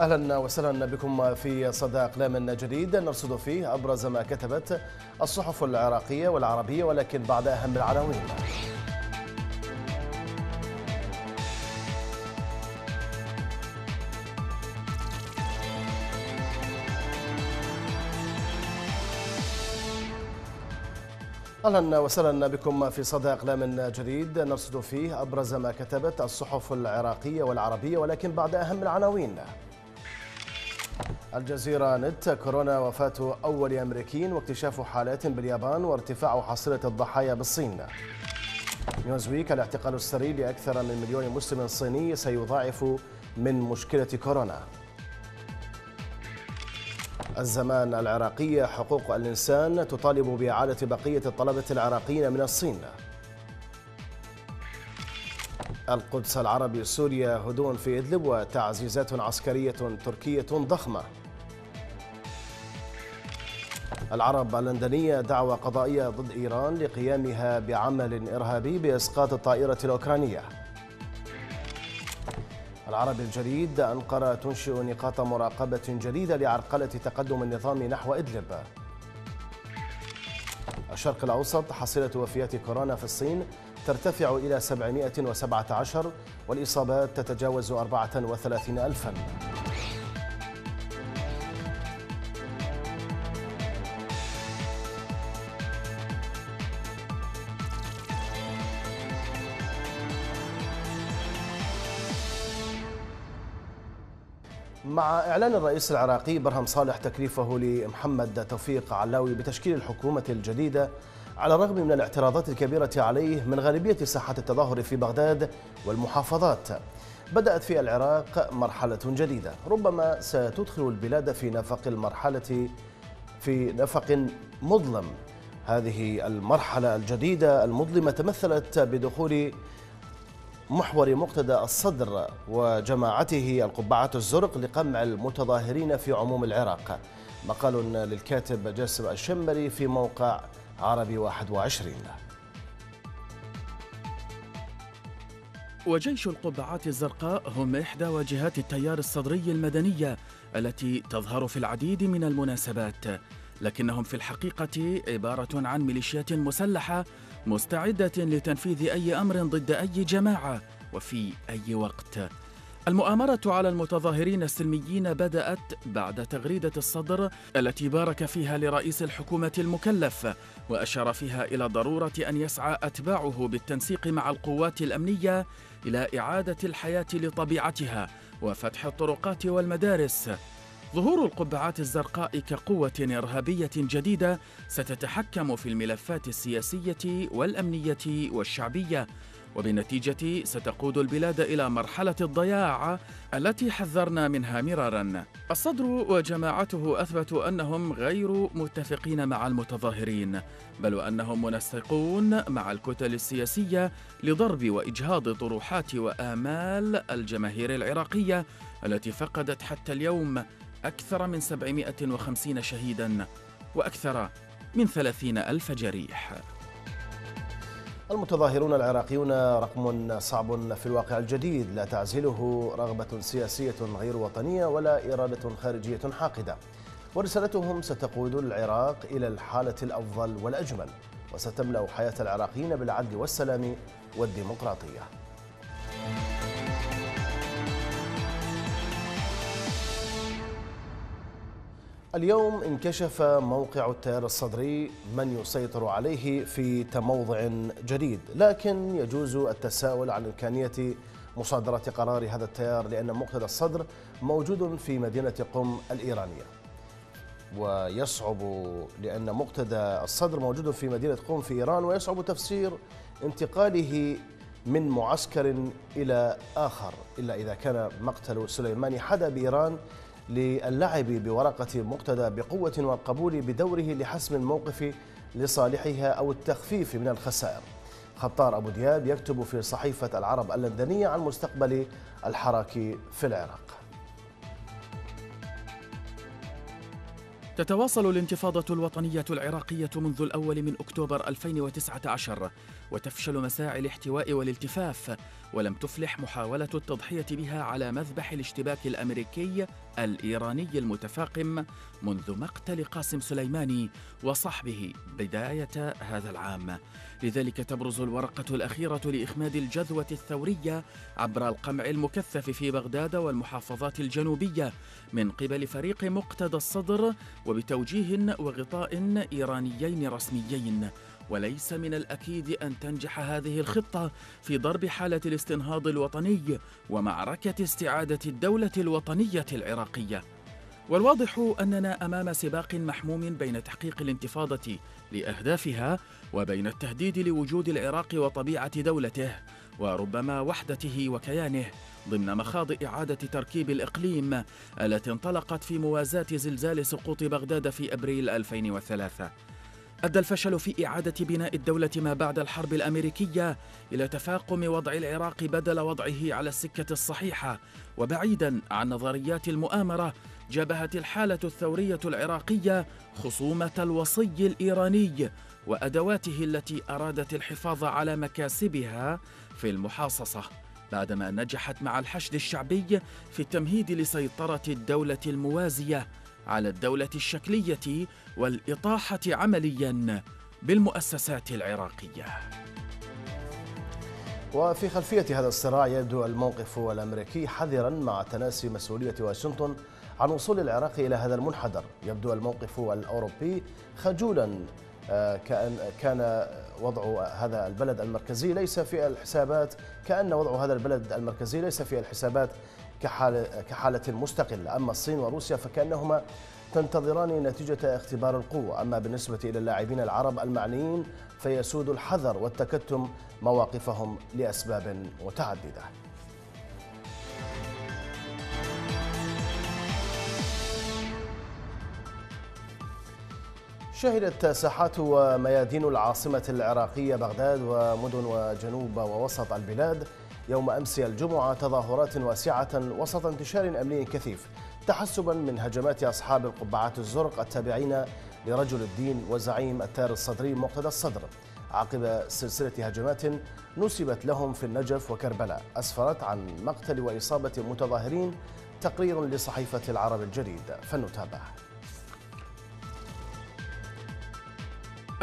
أهلا وسهلا بكم في صدى أقلام جديد نرصد فيه أبرز ما كتبت الصحف العراقية والعربية ولكن بعد أهم العناوين. أهلا وسهلا بكم في صدى أقلام جديد نرصد فيه أبرز ما كتبت الصحف العراقية والعربية ولكن بعد أهم العناوين. الجزيرة نت كورونا وفاة أول أمريكيين واكتشاف حالات باليابان وارتفاع حصيلة الضحايا بالصين. نيوزويك الاعتقال السري لأكثر من مليون مسلم صيني سيضاعف من مشكلة كورونا. الزمان العراقية حقوق الإنسان تطالب بإعادة بقية الطلبة العراقيين من الصين. القدس العربي سوريا هدوء في إدلب وتعزيزات عسكرية تركية ضخمة. العرب اللندنية دعوة قضائية ضد إيران لقيامها بعمل إرهابي بإسقاط الطائرة الأوكرانية. العربي الجديد أنقرة تنشئ نقاط مراقبة جديدة لعرقلة تقدم النظام نحو إدلب. الشرق الأوسط حصيلة وفيات كورونا في الصين ترتفع إلى 717 والإصابات تتجاوز 34 ألفاً. مع إعلان الرئيس العراقي برهم صالح تكليفه لمحمد توفيق علاوي بتشكيل الحكومة الجديدة على الرغم من الاعتراضات الكبيرة عليه من غالبية ساحات التظاهر في بغداد والمحافظات. بدأت في العراق مرحلة جديدة ربما ستدخل البلاد في نفق المرحلة في نفق مظلم. هذه المرحلة الجديدة المظلمة تمثلت بدخول محور مقتدى الصدر وجماعته القبعات الزرق لقمع المتظاهرين في عموم العراق. مقال للكاتب جاسم الشمري في موقع عربي 21 وجيش القبعات الزرقاء هم إحدى واجهات التيار الصدري المدنية التي تظهر في العديد من المناسبات لكنهم في الحقيقة عبارة عن ميليشيات مسلحة مستعدة لتنفيذ أي أمر ضد أي جماعة وفي أي وقت. المؤامرة على المتظاهرين السلميين بدأت بعد تغريدة الصدر التي بارك فيها لرئيس الحكومة المكلف وأشار فيها إلى ضرورة أن يسعى أتباعه بالتنسيق مع القوات الأمنية إلى إعادة الحياة لطبيعتها وفتح الطرقات والمدارس. ظهور القبعات الزرقاء كقوة إرهابية جديدة ستتحكم في الملفات السياسية والأمنية والشعبية. وبالنتيجة ستقود البلاد إلى مرحلة الضياع التي حذرنا منها مرارا. الصدر وجماعته أثبتوا أنهم غير متفقين مع المتظاهرين بل وأنهم منسقون مع الكتل السياسية لضرب وإجهاض طروحات وآمال الجماهير العراقية التي فقدت حتى اليوم أكثر من 750 شهيدا وأكثر من 30 ألف جريح. المتظاهرون العراقيون رقم صعب في الواقع الجديد لا تعزله رغبة سياسية غير وطنية ولا إرادة خارجية حاقدة. ورسالتهم ستقود العراق إلى الحالة الأفضل والأجمل وستملأ حياة العراقيين بالعدل والسلام والديمقراطية. اليوم انكشف موقع التيار الصدري من يسيطر عليه في تموضع جديد لكن يجوز التساؤل عن إمكانية مصادرة قرار هذا التيار لأن مقتدى الصدر موجود في مدينة قم الإيرانية. ويصعب لأن مقتدى الصدر موجود في مدينة قم في إيران ويصعب تفسير انتقاله من معسكر إلى آخر إلا إذا كان مقتل سليماني حدا بإيران للعب بورقة مقتدى بقوة والقبول بدوره لحسم الموقف لصالحها أو التخفيف من الخسائر. خطار أبو دياب يكتب في صحيفة العرب اللندنية عن مستقبل الحراك في العراق. تتواصل الانتفاضة الوطنية العراقية منذ الأول من أكتوبر 2019 وتفشل مساعي الاحتواء والالتفاف ولم تفلح محاولة التضحية بها على مذبح الاشتباك الأمريكي الإيراني المتفاقم منذ مقتل قاسم سليماني وصحبه بداية هذا العام. لذلك تبرز الورقة الأخيرة لإخماد الجذوة الثورية عبر القمع المكثف في بغداد والمحافظات الجنوبية من قبل فريق مقتدى الصدر وبتوجيه وغطاء إيرانيين رسميين. وليس من الأكيد أن تنجح هذه الخطة في ضرب حالة الاستنهاض الوطني ومعركة استعادة الدولة الوطنية العراقية. والواضح أننا أمام سباق محموم بين تحقيق الانتفاضة لأهدافها وبين التهديد لوجود العراق وطبيعة دولته وربما وحدته وكيانه ضمن مخاض إعادة تركيب الإقليم التي انطلقت في موازاة زلزال سقوط بغداد في أبريل 2003 أدى الفشل في إعادة بناء الدولة ما بعد الحرب الأمريكية إلى تفاقم وضع العراق بدل وضعه على السكة الصحيحة وبعيدا عن نظريات المؤامرة جابهت الحالة الثورية العراقية خصومة الوصي الإيراني وأدواته التي أرادت الحفاظ على مكاسبها في المحاصصة بعدما نجحت مع الحشد الشعبي في التمهيد لسيطرة الدولة الموازية على الدولة الشكلية والإطاحة عمليا بالمؤسسات العراقية. وفي خلفية هذا الصراع يبدو الموقف الأمريكي حذرا مع تناسي مسؤولية واشنطن عن وصول العراق إلى هذا المنحدر. يبدو الموقف الأوروبي خجولا آه، كأن كان وضع هذا البلد المركزي ليس في الحسابات كأن وضع هذا البلد المركزي ليس في الحسابات كحالة, كحالة مستقلة. أما الصين وروسيا فكأنهما تنتظران نتيجة اختبار القوة. أما بالنسبة إلى اللاعبين العرب المعنيين فيسود الحذر والتكتم مواقفهم لأسباب متعددة. شهدت ساحات وميادين العاصمة العراقية بغداد ومدن وجنوب ووسط البلاد يوم أمس الجمعة تظاهرات واسعة وسط انتشار أمني كثيف تحسبا من هجمات أصحاب القبعات الزرق التابعين لرجل الدين وزعيم التيار الصدري مقتدى الصدر. عقب سلسلة هجمات نسبت لهم في النجف وكربلاء أسفرت عن مقتل وإصابة متظاهرين تقرير لصحيفة العرب الجديد. فلنتابع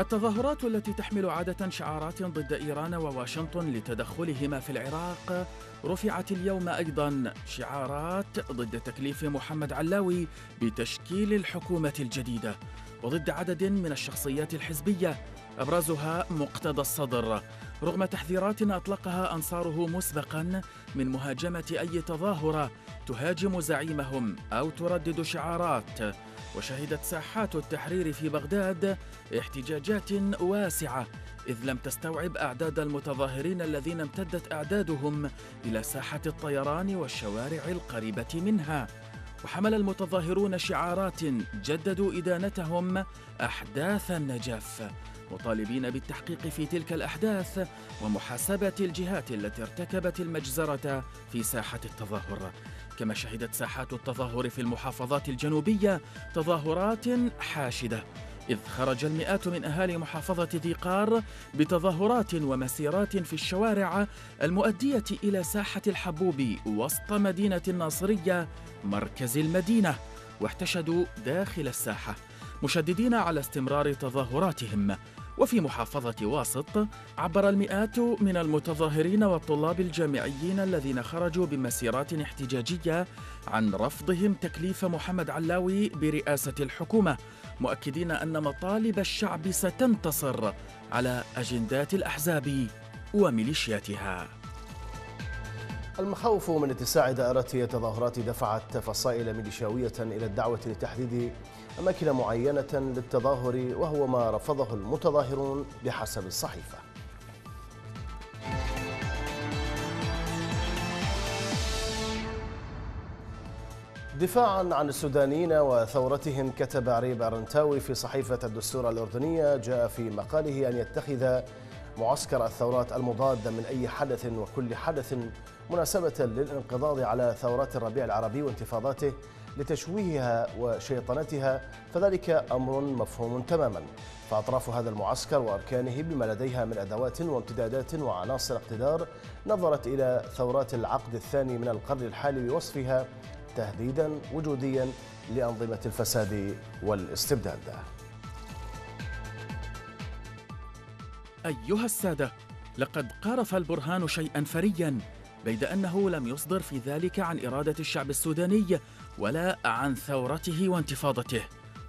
التظاهرات التي تحمل عادة شعارات ضد إيران وواشنطن لتدخلهما في العراق رفعت اليوم أيضا شعارات ضد تكليف محمد علاوي بتشكيل الحكومة الجديدة وضد عدد من الشخصيات الحزبية أبرزها مقتدى الصدر. رغم تحذيرات أطلقها أنصاره مسبقا من مهاجمة أي تظاهرة تهاجم زعيمهم أو تردد شعارات وشهدت ساحات التحرير في بغداد احتجاجات واسعة إذ لم تستوعب أعداد المتظاهرين الذين امتدت أعدادهم إلى ساحة الطيران والشوارع القريبة منها. وحمل المتظاهرون شعارات جددوا إدانتهم أحداث النجف. مطالبين بالتحقيق في تلك الأحداث ومحاسبة الجهات التي ارتكبت المجزرة في ساحة التظاهر. كما شهدت ساحات التظاهر في المحافظات الجنوبية تظاهرات حاشدة إذ خرج المئات من أهالي محافظة ذي قار بتظاهرات ومسيرات في الشوارع المؤدية إلى ساحة الحبوب وسط مدينة الناصرية مركز المدينة واحتشدوا داخل الساحة مشددين على استمرار تظاهراتهم. وفي محافظة واسط عبر المئات من المتظاهرين والطلاب الجامعيين الذين خرجوا بمسيرات احتجاجية عن رفضهم تكليف محمد علاوي برئاسة الحكومة مؤكدين أن مطالب الشعب ستنتصر على أجندات الأحزاب وميليشياتها. المخاوف من اتساع دائرة التظاهرات دفعت فصائل ميليشياوية إلى الدعوة لتحديد أماكن معينة للتظاهر وهو ما رفضه المتظاهرون بحسب الصحيفة. دفاعا عن السودانيين وثورتهم كتب عريب أرنتاوي في صحيفة الدستور الأردنية جاء في مقاله أن يتخذ معسكر الثورات المضاد من أي حدث وكل حدث مناسبة للانقضاض على ثورات الربيع العربي وانتفاضاته لتشويهها وشيطنتها فذلك أمر مفهوم تماما. فأطراف هذا المعسكر وأركانه بما لديها من أدوات وامتدادات وعناصر اقتدار نظرت إلى ثورات العقد الثاني من القرن الحالي بوصفها تهديدا وجوديا لأنظمة الفساد والاستبداد. أيها السادة لقد قارف البرهان شيئا فريا بيد أنه لم يصدر في ذلك عن إرادة الشعب السوداني ولا عن ثورته وانتفاضته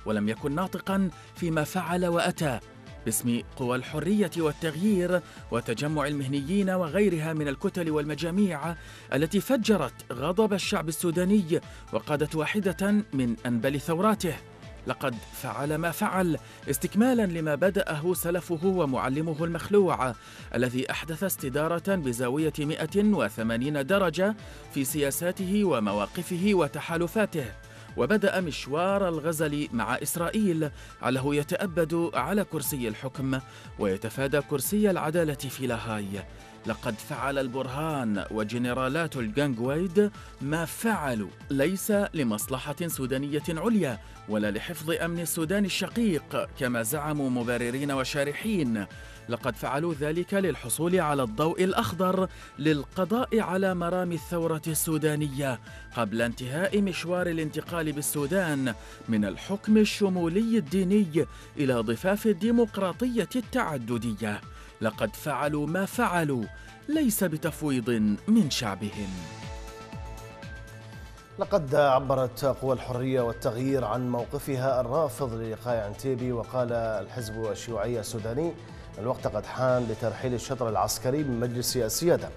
ولم يكن ناطقا فيما فعل وأتى باسم قوى الحرية والتغيير وتجمع المهنيين وغيرها من الكتل والمجاميع التي فجرت غضب الشعب السوداني وقادت واحدة من أنبل ثوراته. لقد فعل ما فعل استكمالا لما بدأه سلفه ومعلمه المخلوع الذي أحدث استدارة بزاوية 180 درجة في سياساته ومواقفه وتحالفاته. وبدأ مشوار الغزل مع إسرائيل علّه يتأبد على كرسي الحكم ويتفادى كرسي العدالة في لاهاي. لقد فعل البرهان وجنرالات الجانجويد ما فعلوا. ليس لمصلحة سودانية عليا ولا لحفظ أمن السودان الشقيق كما زعموا مبررين وشارحين. لقد فعلوا ذلك للحصول على الضوء الأخضر للقضاء على مرام الثورة السودانية قبل انتهاء مشوار الانتقال بالسودان من الحكم الشمولي الديني إلى ضفاف الديمقراطية التعددية. لقد فعلوا ما فعلوا. ليس بتفويض من شعبهم. لقد عبرت قوى الحرية والتغيير عن موقفها الرافض للقاء عنتيبي وقال الحزب الشيوعي السوداني الوقت قد حان لترحيل الشطر العسكري من مجلس السيادة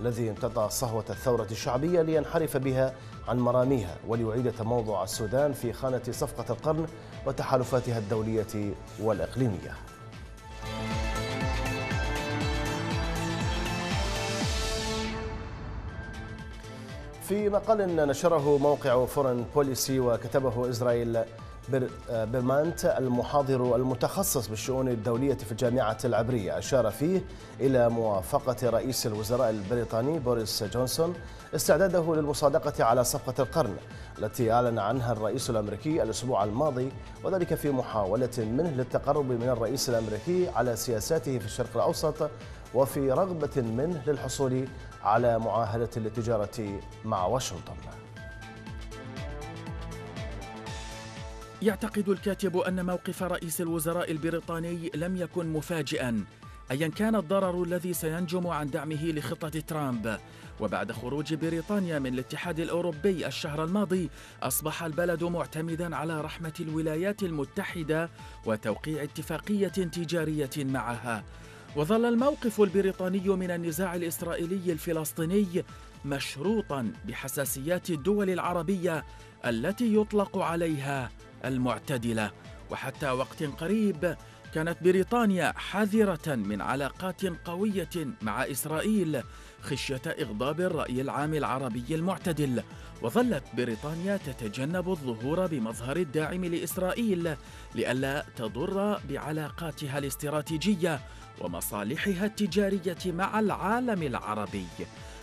الذي امتطى صهوة الثورة الشعبية لينحرف بها عن مراميها وليعيد تموضع السودان في خانة صفقة القرن وتحالفاتها الدولية والإقليمية. في مقال نشره موقع فورن بوليسي وكتبه إسرائيل بيرمانت المحاضر المتخصص بالشؤون الدولية في الجامعة العبرية. أشار فيه إلى موافقة رئيس الوزراء البريطاني بوريس جونسون استعداده للمصادقة على صفقة القرن التي أعلن عنها الرئيس الأمريكي الأسبوع الماضي وذلك في محاولة منه للتقرب من الرئيس الأمريكي على سياساته في الشرق الأوسط وفي رغبة منه للحصول على معاهدة للتجارة مع واشنطن. يعتقد الكاتب أن موقف رئيس الوزراء البريطاني لم يكن مفاجئا. أيا كان الضرر الذي سينجم عن دعمه لخطة ترامب. وبعد خروج بريطانيا من الاتحاد الأوروبي الشهر الماضي أصبح البلد معتمدا على رحمة الولايات المتحدة وتوقيع اتفاقية تجارية معها. وظل الموقف البريطاني من النزاع الإسرائيلي الفلسطيني مشروطا بحساسيات الدول العربية التي يطلق عليها المعتدلة. وحتى وقت قريب كانت بريطانيا حذرة من علاقات قوية مع إسرائيل خشية إغضاب الرأي العام العربي المعتدل. وظلت بريطانيا تتجنب الظهور بمظهر الداعم لإسرائيل لئلا تضر بعلاقاتها الاستراتيجية ومصالحها التجارية مع العالم العربي.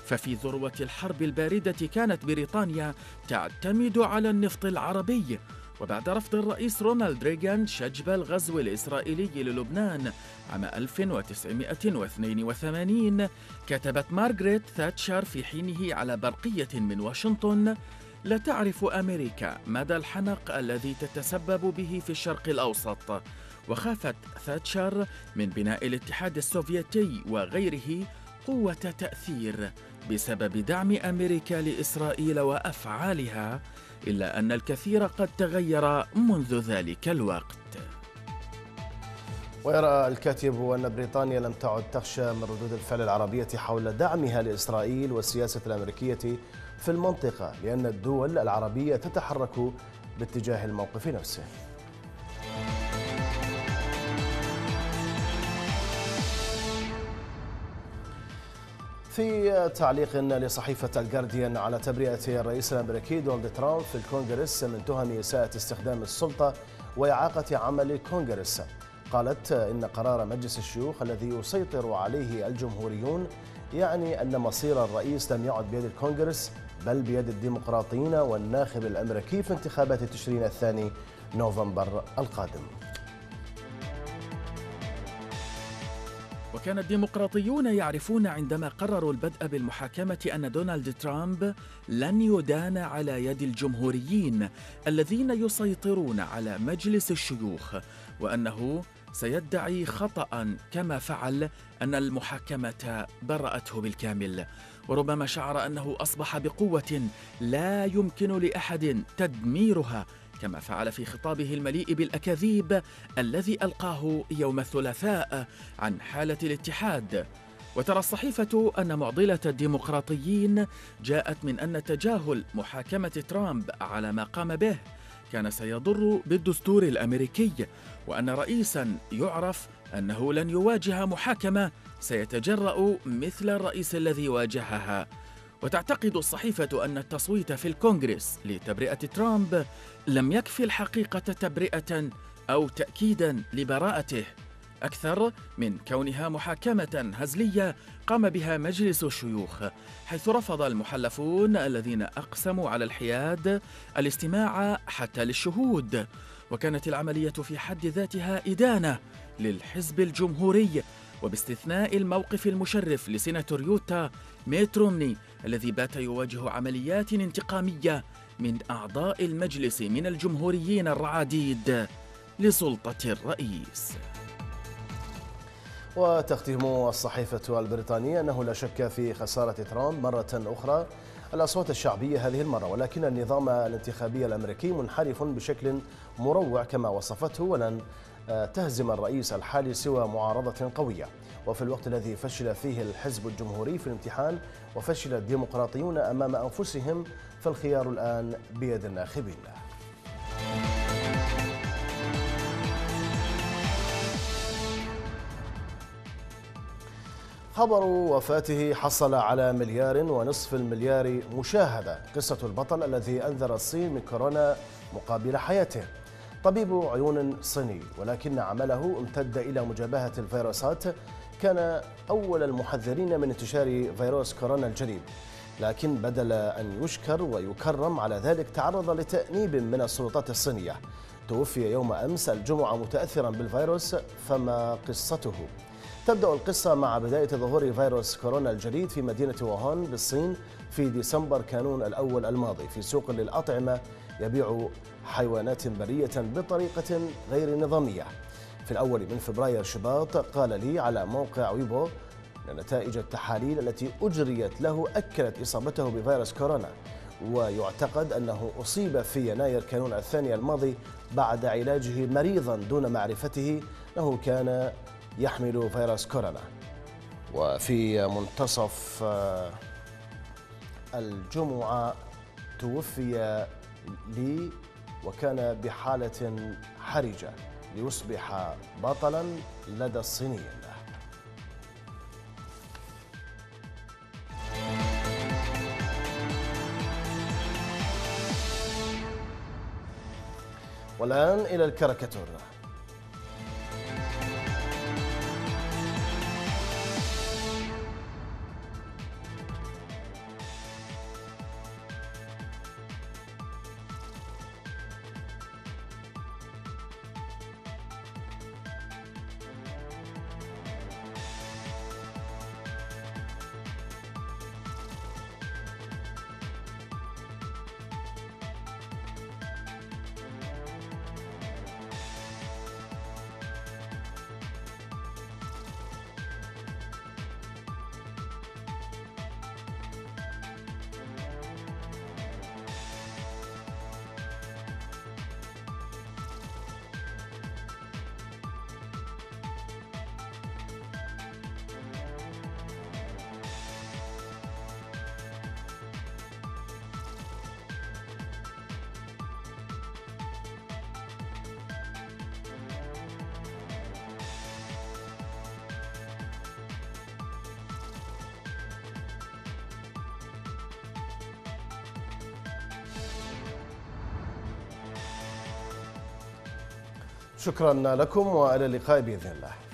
ففي ذروة الحرب الباردة كانت بريطانيا تعتمد على النفط العربي. وبعد رفض الرئيس رونالد ريغان شجب الغزو الإسرائيلي للبنان عام 1982 كتبت مارغريت ثاتشر في حينه على برقية من واشنطن لا تعرف أمريكا مدى الحنق الذي تتسبب به في الشرق الأوسط. وخافت ثاتشر من بناء الاتحاد السوفيتي وغيره قوة تأثير بسبب دعم أمريكا لإسرائيل وأفعالها إلا أن الكثير قد تغير منذ ذلك الوقت. ويرى الكاتب أن بريطانيا لم تعد تخشى من ردود الفعل العربية حول دعمها لإسرائيل والسياسة الأمريكية في المنطقة لأن الدول العربية تتحرك باتجاه الموقف نفسه. في تعليق لصحيفة الجارديان على تبرئة الرئيس الأمريكي دونالد ترامب في الكونغرس من تهم إساءة استخدام السلطة وإعاقة عمل الكونغرس. قالت إن قرار مجلس الشيوخ الذي يسيطر عليه الجمهوريون يعني أن مصير الرئيس لم يعد بيد الكونغرس بل بيد الديمقراطيين والناخب الأمريكي في انتخابات تشرين الثاني نوفمبر القادم. وكان الديمقراطيون يعرفون عندما قرروا البدء بالمحاكمة أن دونالد ترامب لن يدان على يد الجمهوريين الذين يسيطرون على مجلس الشيوخ وأنه سيدعي خطأ كما فعل أن المحاكمة برأته بالكامل. وربما شعر أنه أصبح بقوة لا يمكن لأحد تدميرها كما فعل في خطابه المليء بالأكاذيب الذي ألقاه يوم الثلاثاء عن حالة الاتحاد. وترى الصحيفة أن معضلة الديمقراطيين جاءت من أن تجاهل محاكمة ترامب على ما قام به. كان سيضر بالدستور الأمريكي وأن رئيسا يعرف أنه لن يواجه محاكمة سيتجرأ مثل الرئيس الذي واجهها. وتعتقد الصحيفة أن التصويت في الكونغرس لتبرئة ترامب لم يكفي الحقيقة تبرئة أو تأكيدا لبراءته. أكثر من كونها محاكمة هزلية قام بها مجلس الشيوخ حيث رفض المحلفون الذين أقسموا على الحياد الاستماع حتى للشهود. وكانت العملية في حد ذاتها إدانة للحزب الجمهوري وباستثناء الموقف المشرف لسيناتور يوتا ميت رومني الذي بات يواجه عمليات انتقامية من أعضاء المجلس من الجمهوريين الرعاديد لسلطة الرئيس. وتختم الصحيفة البريطانية أنه لا شك في خسارة ترامب مرة أخرى. الأصوات الشعبية هذه المرة ولكن النظام الانتخابي الأمريكي منحرف بشكل مروع كما وصفته ولن تهزم الرئيس الحالي سوى معارضة قوية. وفي الوقت الذي فشل فيه الحزب الجمهوري في الامتحان وفشل الديمقراطيون أمام أنفسهم فالخيار الآن بيد الناخبين. خبر وفاته حصل على مليار ونصف المليار مشاهدة. قصة البطل الذي أنذر الصين من كورونا مقابل حياته. طبيب عيون صيني ولكن عمله امتد إلى مجابهة الفيروسات. كان أول المحذرين من انتشار فيروس كورونا الجديد. لكن بدل أن يشكر ويكرم على ذلك تعرض لتأنيب من السلطات الصينية. توفي يوم أمس الجمعة متأثرا بالفيروس فما قصته؟ تبدأ القصة مع بداية ظهور فيروس كورونا الجديد في مدينة ووهان بالصين في ديسمبر كانون الأول الماضي. في سوق للأطعمة يبيع حيوانات برية بطريقة غير نظامية. في الأول من فبراير شباط قال لي على موقع ويبو أن نتائج التحاليل التي أجريت له أكدت إصابته بفيروس كورونا ويعتقد أنه أصيب في يناير كانون الثاني الماضي بعد علاجه مريضا دون معرفته أنه كان يحمل فيروس كورونا. وفي منتصف آه، الجمعة توفي لي وكان بحالة حرجة ليصبح بطلا لدى الصينيين. والآن إلى الكاريكاتور. شكرا لكم وإلى اللقاء بإذن الله.